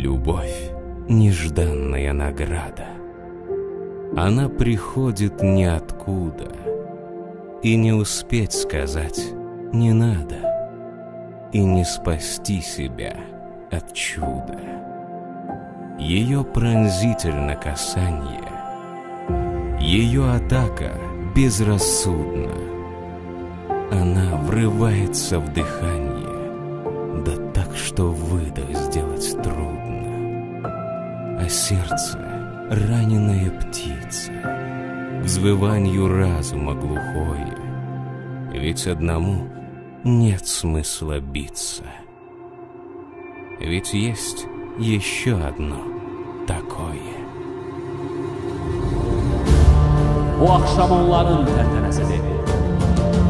Любовь — нежданная награда. Она приходит ниоткуда, и не успеть сказать «не надо», и не спасти себя от чуда. Ее пронзительно касание, ее атака безрассудна. Она врывается в дыхание, да так, что выдох сделать трудно. А сердце — раненая птица, к взвыванию разума глухое, ведь одному нет смысла биться. Ведь есть еще одно такое. Bu akşam onların tentenesidir.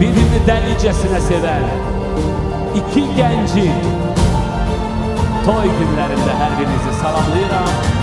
Birbirini delicesine seven iki gencin toy günlerinde her birinizi salamlayıram.